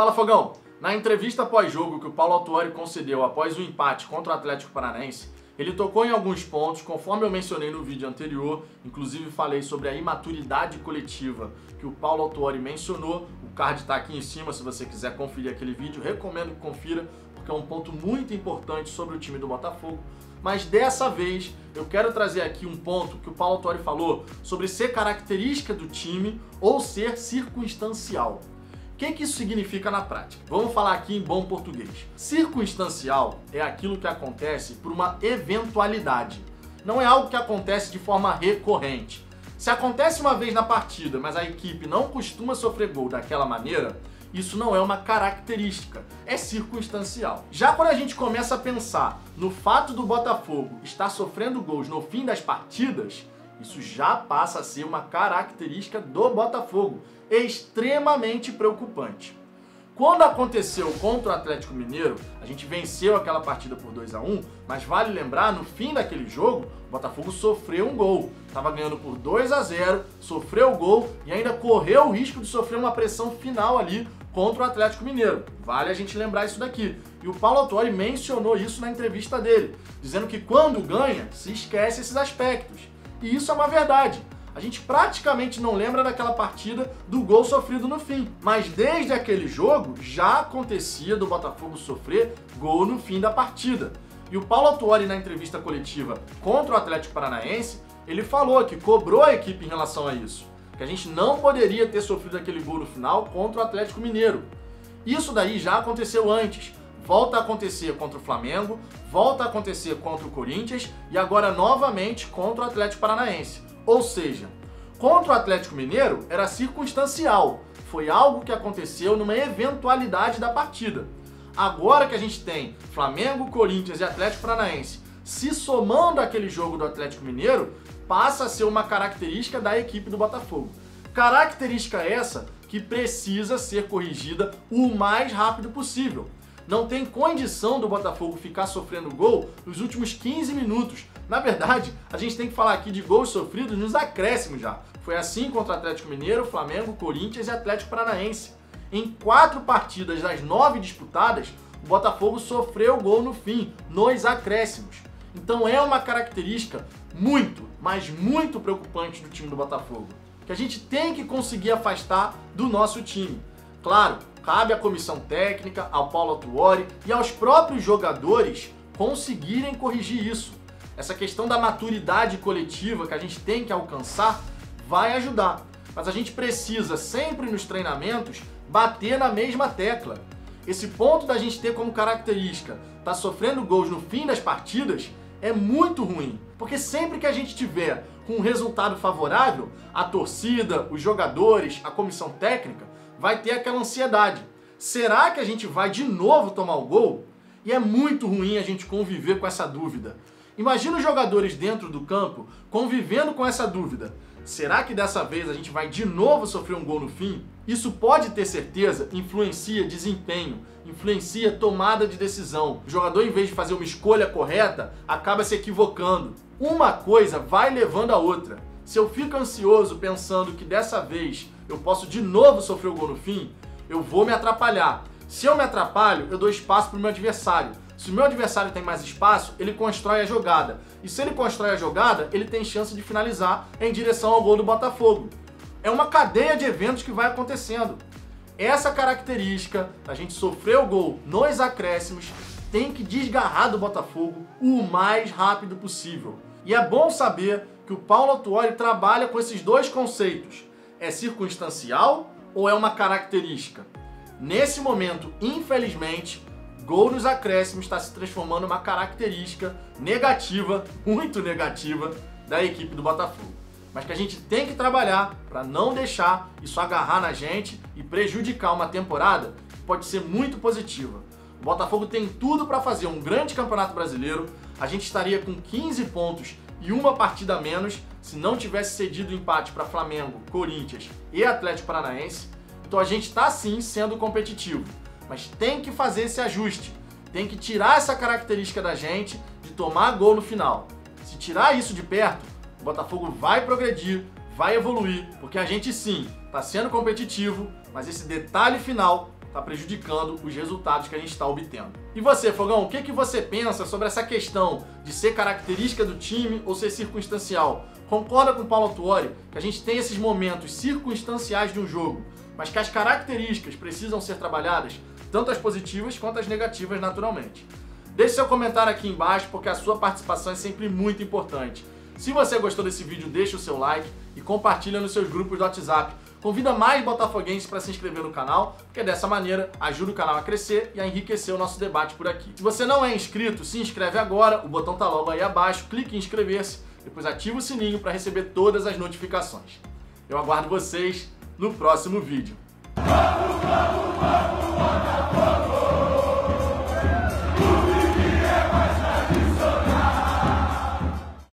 Fala Fogão! Na entrevista pós-jogo que o Paulo Autuori concedeu após o empate contra o Atlético Paranaense, ele tocou em alguns pontos, conforme eu mencionei no vídeo anterior, inclusive falei sobre a imaturidade coletiva que o Paulo Autuori mencionou. O card está aqui em cima se você quiser conferir aquele vídeo, recomendo que confira, porque é um ponto muito importante sobre o time do Botafogo. Mas dessa vez eu quero trazer aqui um ponto que o Paulo Autuori falou sobre ser característica do time ou ser circunstancial que, que isso significa na prática? Vamos falar aqui em bom português. Circunstancial é aquilo que acontece por uma eventualidade. Não é algo que acontece de forma recorrente. Se acontece uma vez na partida, mas a equipe não costuma sofrer gol daquela maneira, isso não é uma característica, é circunstancial. Já quando a gente começa a pensar no fato do Botafogo estar sofrendo gols no fim das partidas, isso já passa a ser uma característica do Botafogo, extremamente preocupante. Quando aconteceu contra o Atlético Mineiro, a gente venceu aquela partida por 2 a 1 mas vale lembrar, no fim daquele jogo, o Botafogo sofreu um gol. Estava ganhando por 2 a 0 sofreu o gol e ainda correu o risco de sofrer uma pressão final ali contra o Atlético Mineiro. Vale a gente lembrar isso daqui. E o Paulo Autori mencionou isso na entrevista dele, dizendo que quando ganha, se esquece esses aspectos. E isso é uma verdade. A gente praticamente não lembra daquela partida do gol sofrido no fim. Mas desde aquele jogo já acontecia do Botafogo sofrer gol no fim da partida. E o Paulo Autuori, na entrevista coletiva contra o Atlético Paranaense, ele falou que cobrou a equipe em relação a isso. Que a gente não poderia ter sofrido aquele gol no final contra o Atlético Mineiro. Isso daí já aconteceu antes volta a acontecer contra o Flamengo, volta a acontecer contra o Corinthians e agora novamente contra o Atlético Paranaense. Ou seja, contra o Atlético Mineiro era circunstancial, foi algo que aconteceu numa eventualidade da partida. Agora que a gente tem Flamengo, Corinthians e Atlético Paranaense se somando àquele jogo do Atlético Mineiro, passa a ser uma característica da equipe do Botafogo. Característica essa que precisa ser corrigida o mais rápido possível. Não tem condição do Botafogo ficar sofrendo gol nos últimos 15 minutos. Na verdade, a gente tem que falar aqui de gols sofridos nos acréscimos já. Foi assim contra Atlético Mineiro, Flamengo, Corinthians e Atlético Paranaense. Em quatro partidas das nove disputadas, o Botafogo sofreu gol no fim, nos acréscimos. Então é uma característica muito, mas muito preocupante do time do Botafogo, que a gente tem que conseguir afastar do nosso time. Claro, cabe à comissão técnica, ao Paulo Tuori e aos próprios jogadores conseguirem corrigir isso. Essa questão da maturidade coletiva que a gente tem que alcançar vai ajudar. Mas a gente precisa sempre nos treinamentos bater na mesma tecla. Esse ponto da gente ter como característica tá sofrendo gols no fim das partidas é muito ruim. Porque sempre que a gente tiver com um resultado favorável, a torcida, os jogadores, a comissão técnica vai ter aquela ansiedade. Será que a gente vai de novo tomar o gol? E é muito ruim a gente conviver com essa dúvida. Imagina os jogadores dentro do campo convivendo com essa dúvida. Será que dessa vez a gente vai de novo sofrer um gol no fim? Isso pode ter certeza influencia desempenho, influencia tomada de decisão. O jogador, em vez de fazer uma escolha correta, acaba se equivocando. Uma coisa vai levando a outra. Se eu fico ansioso pensando que dessa vez eu posso de novo sofrer o gol no fim, eu vou me atrapalhar. Se eu me atrapalho, eu dou espaço para o meu adversário. Se o meu adversário tem mais espaço, ele constrói a jogada. E se ele constrói a jogada, ele tem chance de finalizar em direção ao gol do Botafogo. É uma cadeia de eventos que vai acontecendo. Essa característica, a gente sofrer o gol nos acréscimos, tem que desgarrar do Botafogo o mais rápido possível. E é bom saber que o Paulo Autuori trabalha com esses dois conceitos é circunstancial ou é uma característica? Nesse momento, infelizmente, gol nos acréscimos está se transformando uma característica negativa, muito negativa, da equipe do Botafogo. Mas que a gente tem que trabalhar para não deixar isso agarrar na gente e prejudicar uma temporada que pode ser muito positiva. O Botafogo tem tudo para fazer um grande campeonato brasileiro. A gente estaria com 15 pontos e uma partida a menos se não tivesse cedido empate para Flamengo, Corinthians e Atlético Paranaense. Então a gente está sim sendo competitivo, mas tem que fazer esse ajuste, tem que tirar essa característica da gente de tomar gol no final. Se tirar isso de perto, o Botafogo vai progredir, vai evoluir, porque a gente sim está sendo competitivo, mas esse detalhe final está prejudicando os resultados que a gente está obtendo. E você, Fogão, o que, que você pensa sobre essa questão de ser característica do time ou ser circunstancial? Concorda com o Paulo Tuori que a gente tem esses momentos circunstanciais de um jogo, mas que as características precisam ser trabalhadas, tanto as positivas quanto as negativas, naturalmente. Deixe seu comentário aqui embaixo, porque a sua participação é sempre muito importante. Se você gostou desse vídeo, deixe o seu like e compartilha nos seus grupos do WhatsApp. Convida mais botafoguenses para se inscrever no canal, porque dessa maneira ajuda o canal a crescer e a enriquecer o nosso debate por aqui. Se você não é inscrito, se inscreve agora, o botão tá logo aí abaixo, clique em inscrever-se, depois ativa o sininho para receber todas as notificações. Eu aguardo vocês no próximo vídeo. Vamos, vamos, vamos,